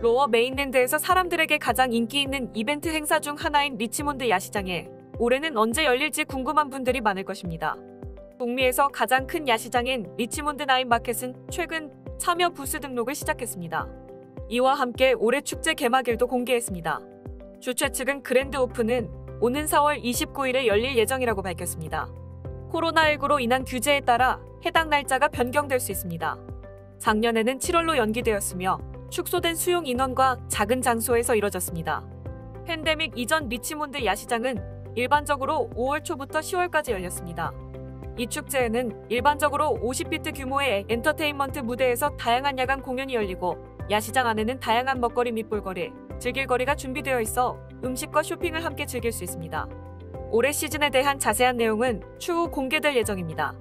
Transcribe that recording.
로어 메인랜드에서 사람들에게 가장 인기 있는 이벤트 행사 중 하나인 리치몬드 야시장에 올해는 언제 열릴지 궁금한 분들이 많을 것입니다. 북미에서 가장 큰 야시장인 리치몬드 나인 마켓은 최근 참여 부스 등록을 시작했습니다. 이와 함께 올해 축제 개막일도 공개했습니다. 주최 측은 grand open은 오는 4월 29일에 열릴 예정이라고 밝혔습니다. 코로나19로 인한 규제에 따라 해당 날짜가 변경될 수 있습니다. 작년에는 7월로 연기되었으며 축소된 수용 인원과 작은 장소에서 이뤄졌습니다. 팬데믹 이전 리치몬드 야시장은 일반적으로 5월 초부터 10월까지 열렸습니다. 이 축제에는 일반적으로 50피트 규모의 엔터테인먼트 무대에서 다양한 야간 공연이 열리고 야시장 안에는 다양한 먹거리 및 볼거리, 즐길 거리가 준비되어 있어 음식과 쇼핑을 함께 즐길 수 있습니다. 올해 시즌에 대한 자세한 내용은 추후 공개될 예정입니다.